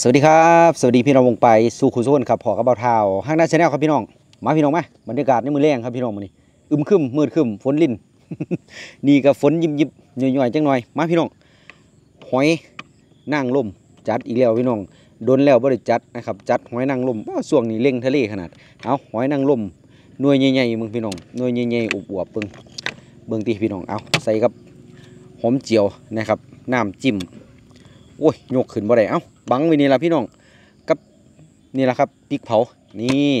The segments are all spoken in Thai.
สวัสดีครับ สวัสดีพี่น้องวงไปสู่คุณสุวรรณครับพอกับเบาเท้าห้างหน้าชาแนลครับพี่น้อง มาพี่น้องมบรรยากาศในมือแรงครับพี่น้องมื้อนี้อึมครึมมืดครึมฝนลิ่นนี่ก็ฝนยิบยิบๆหน่อยๆจังหน่อย มาพี่น้องหอยนางลมจัดอีกแล้วพี่น้องโดนแล้วบ่ได้จัดนะครับจัดหอยนางลมว้าช่วงนี้เล่งทะเลขนาดเอาหอยนางลมหน่วยใหญ่ๆมึงพี่น้องหน่วยใหญ่ๆอวบๆเบิ่งเบิ่งติพี่น้องเอาใส่กับหอมเจียวนะครับน้ำจิ้มโอ้ยยกขึ้นบ่ได้เอ้า บังไว้นี่ละพี่น้องกับนี่ละครับพริกเผานี่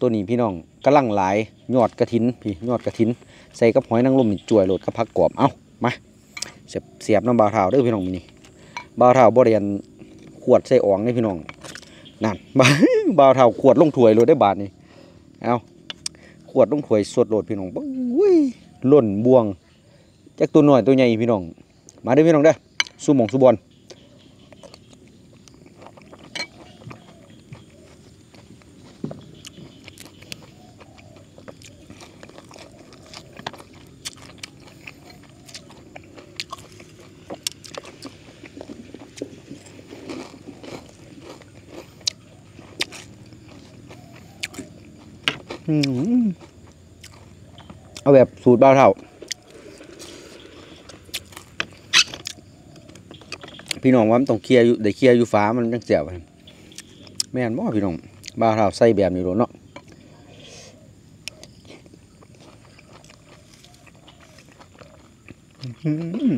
ตัวนี้พี่น้องกำลังหลายยอดกระถินพี่ยอดกระถิน ใส่กับหอยนางรมนี่จ่วยโหลดกับผักกรอบเอ้ามาเสียบเสียบน้ำบาเท้าเด้อพี่น้องมินี่บาเท้าบ่ได้อันขวดใส่อ่องนี่พี่น้องนั่นบาบาเท้าขวดลงถ้วยโหลดได้บาทนี่เอาขวดลงถ้วยสดโหลดพี่น้องปุ้ยล้นบวงจากตัวหน้อยตัวใหญ่พี่น้อง มาเด้พี่น้องเด้อสู้หมองสู้บอล เอาแบบสูตรบ้าเท่า พี่น้องว่ามันต้องเคลียร์อยู่ได้เคลียร์อยู่ฟ้ามันจังเสียบแม่นบ่พี่น้องบ้าเท่าใส่แบบนี้โดนเนาะอืม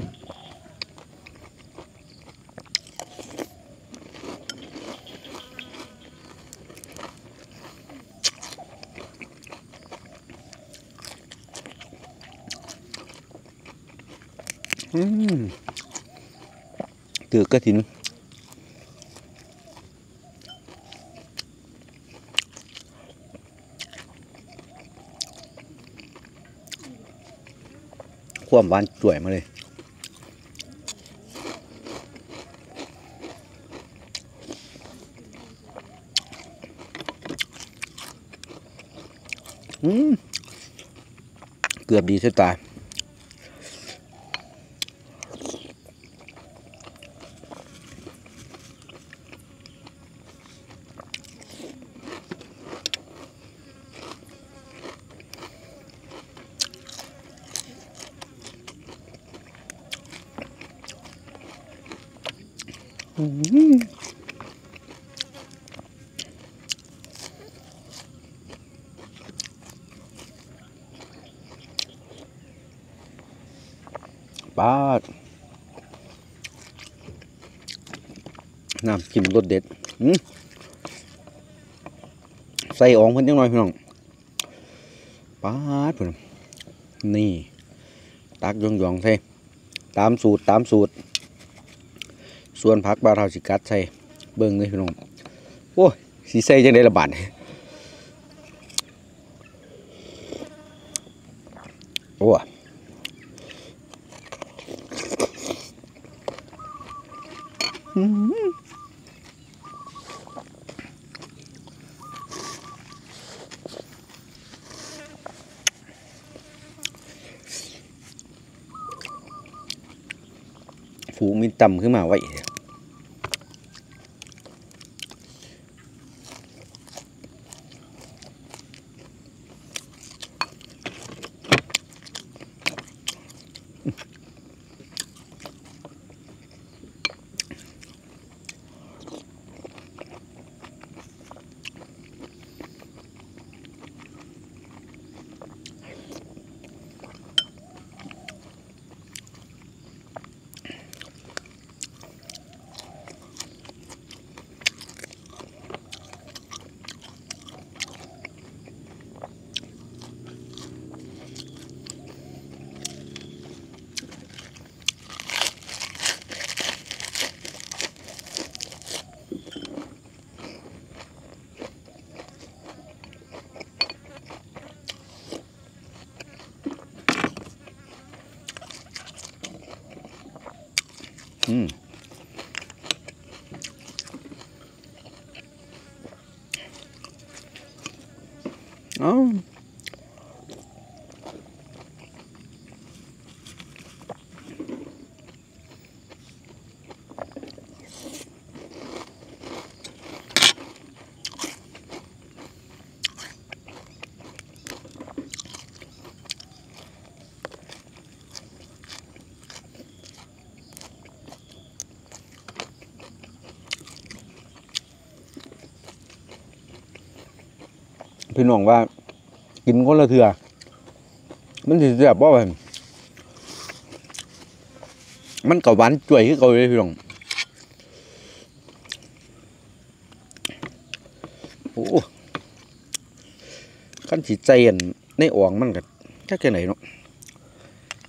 ถือกระถินความหวานจ่วยมาเลยอืมเกือบดีเสียตาย ปาด น้ำจิ้มรสเด็ดใส่อ่องเพิ่นจังหน่อยพี่น้องปาดเพิ่นนี่ ตักยองยองๆใส่ตามสูตรตามสูตร ส่วนผักบาเฮาสิกัดใส่เบิ่งเลยพี่น้องโอ้ยสิใส่จังได๋ละบาดโอ้ฝูงมีต่ำขึ้นมาไว้ อืม พี่น้องว่า กินคนละเถื่อมันสิแซ่บบ่ว่ามันก็หวานจ่วยคือเก่าเลยพี่น้องโอ้ขั้นสิใจนในอ่องมันก็จักแค่ไหนเนาะ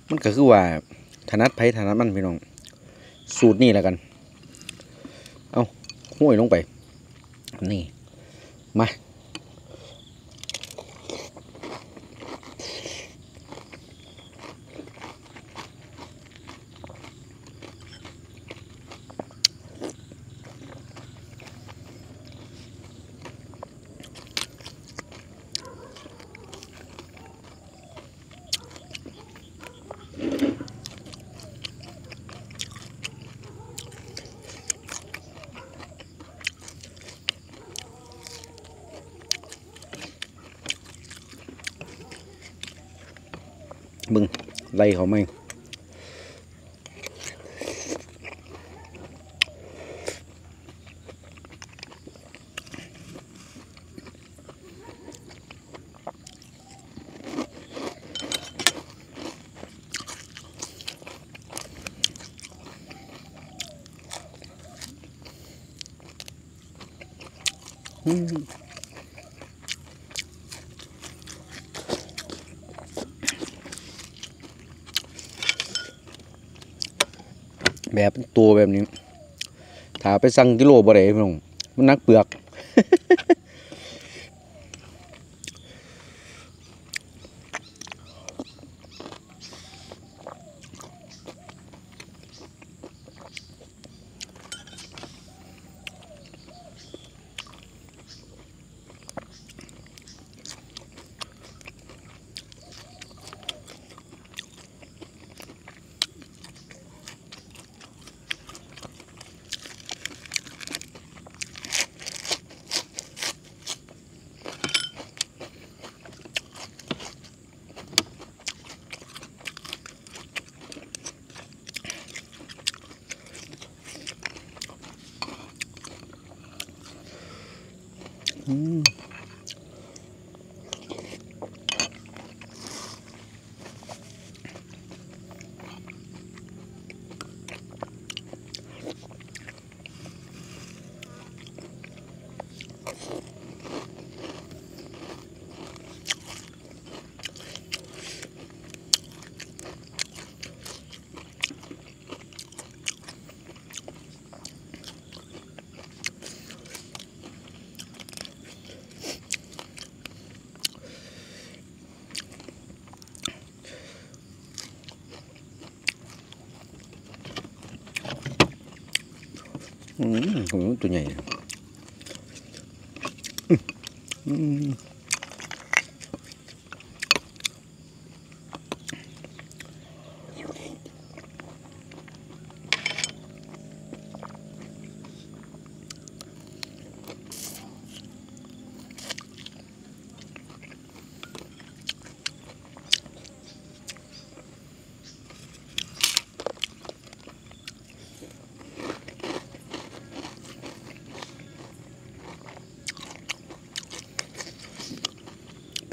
มันก็คือว่าถนัดไผถนัดมันพี่น้อง สูตรนี่แล้วกัน เอาห้วยลงไป นี่ มา มึงไล่ แบบตัวแบบนี้ ถ้าไปสั่งกิโลบ่ได้พี่น้องมันนักเปลือก อืมผมว่าตัวใหญ่อืม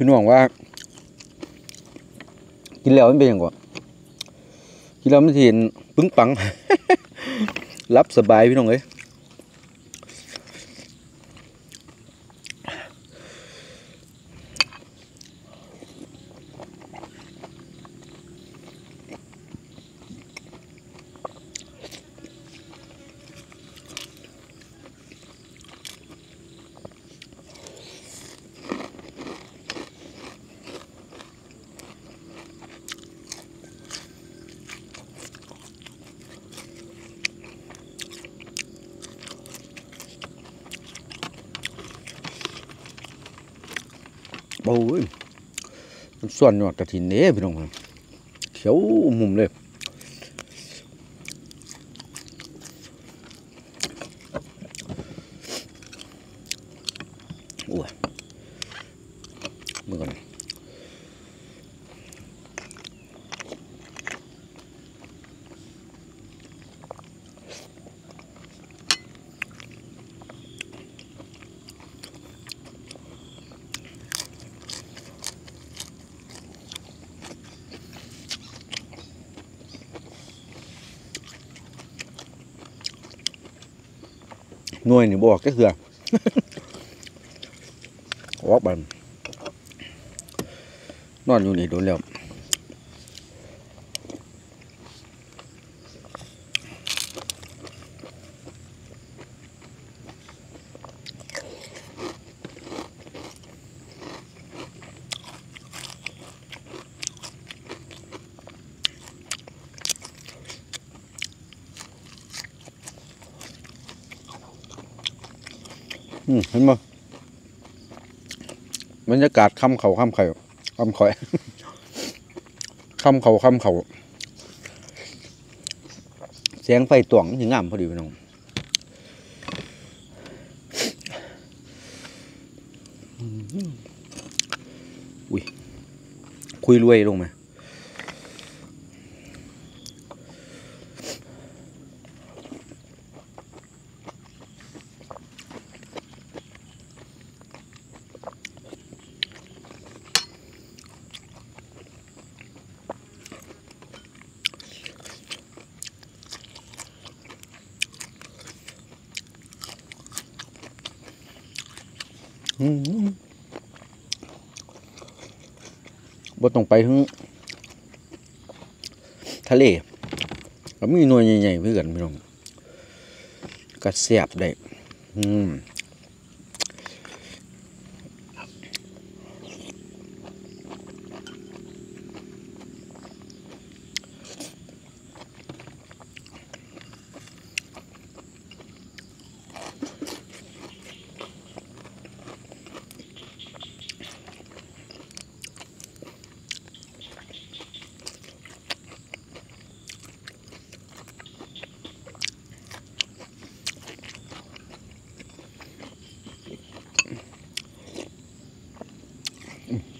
พี่น้องว่า กินแล้วมันเป็นยังไงกินแล้วมันเห็นปึ้งปังรับสบายพี่น้องเอ้ย โอ้ยส่วนยอดกระถินเด้พี่น้องเขียวมุมเลย หน่วยนี่บออกก็คือออกบันนอนอยู่นี่โดนแล้ว อืมเห็นมั้บรรยากาศค่ำเขาค่ำไข่ค่ำข่อยค่ำเขาค่ำเขาเสียงไฟต่วงถึงงามพอดีพี่น้องอุ้ยคุยรวยลงมาอืม บ่ต้องไปถึงทะเลแล้วมีหน่วยใหญ่ๆเพื่อนพี่น้องก็เสียบได้ อืม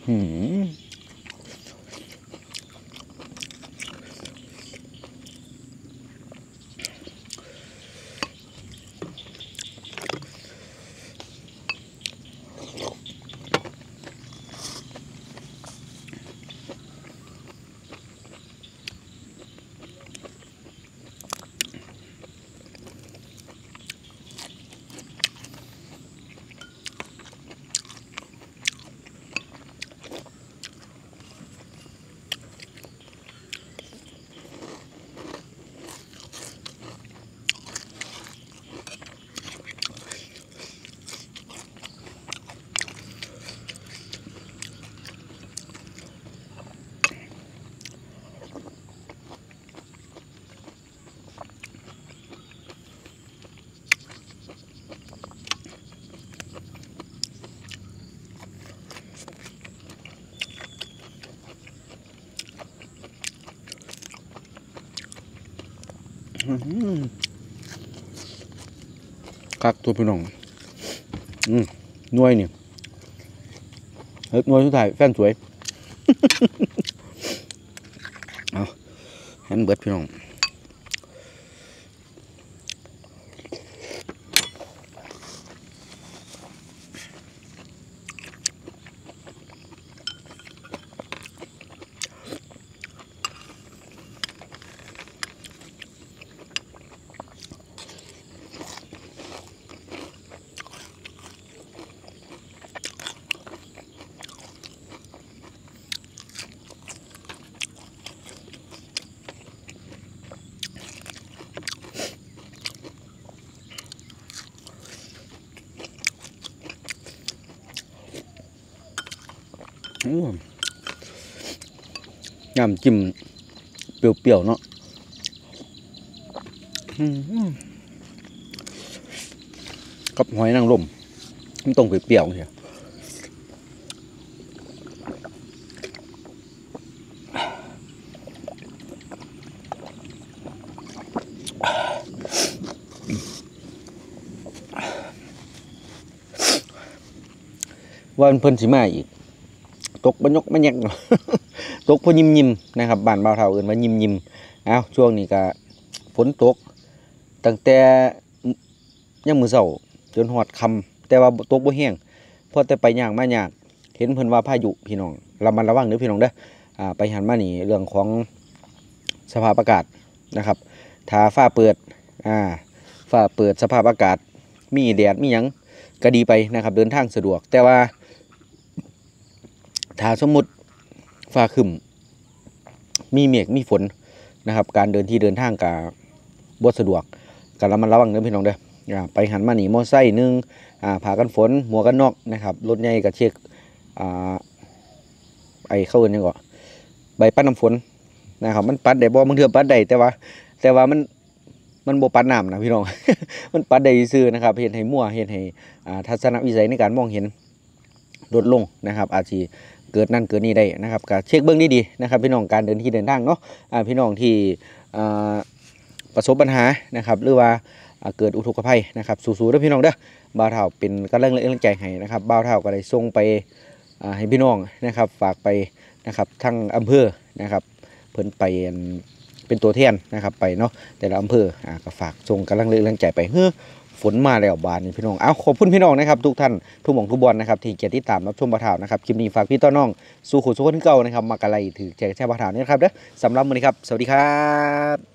หืม คักตัวพี่น้องอืมนวยนี่เฮ้ยนวยสุดท้ายแฟนสวย เอาให้มันเบิดพี่น้อง ยำจิ้มเปรี้ยวๆเนาะกับหอยนางรมมันต้องเปรี้ยวๆเชียวันเพิ่นสิมาอีก ตกบนยกบนยักตกพอยิมยิมๆนะครับบ้านบ่าวเท่าอื่นว่ายิมยิมๆอ้าช่วงนี้ก็ฝนตกตั้งแต่ยังมือเสาจนหอดคำแต่ว่าตกบ่แห้งเพราะแต่ไปย่างมาย่างเห็นเพิ่นว่าพายุพี่น้องระมัดระวังเด้อพี่น้องเด้ออ่าไปหันมานี่เรื่องของสภาพอากาศนะครับถ้าฟ้าเปิดอ่าฟ้าเปิดสภาพอากาศ มีแดดมีหยังก็ดีไปนะครับ เดินทางสะดวกแต่ว่า ถ้าสมมติฟ้าครึมมีเมฆมีฝนนะครับ การเดินที่เดินทางกับ่สะดวกก็ระมัดระวังเด้อพี่น้องเด้อไปหันมาหนีมอไซค์หนึงอ่าผ้ากันฝนหมวกกันนอกนะครับรถใหญ่ก็เช็คอ่าไอเข้าเอินยังก็ใบปัดน้ำฝนนะครับมันปัดได้บ่บางเทื่อปัดได้แต่ว่า แต่ว่ามันมันโบปัดน้ำนะพี่น้อง มันปัดได้ซื่อนะครับเฮ็ดให้มั่วเฮ็ดให้อ่าทัศนวิสัยในการมองเห็นลดลงนะครับ อาจสิ เกิดนั่นเกิดนี่ได้นะครับก็เช็คเบื้องดีๆนะครับ พี่น้องการเดินที่เดินทางเนาะพี่น้องที่ประสบปัญหานะครับ หรือว่าเกิดอุทกภัยนะครับสู้ๆด้อพี่น้องเด้อบ่าวเฒ่าเป็นกำลังแรงใจให้นะครับบ่าวเฒ่าก็ได้ส่งไปให้พี่น้องนะครับ ฝากไปนะครับทั้งอำเภอนะครับเพิ่นไปเป็นตัวแทนนะครับไปเนาะแต่ละอำเภอก็ฝากส่งกำลังเรื่องใจไปเฮ้อ ฝนมาแล้วบานนี่พี่น้องเอาขอบคุณพี่น้องนะครับทุกท่านทุกหม่องทุกบอลนะครับที่เกียรติตามรับชมบ่าวานะครับคลิปนี้ฝากพี่ต้อน้องสู่ขู่สู่คนเก่านะครับมากะไลถือแจกแช่บ่าวนี่นะครับเด้อสำหรับวันนี้ครับ สวัสดีครับ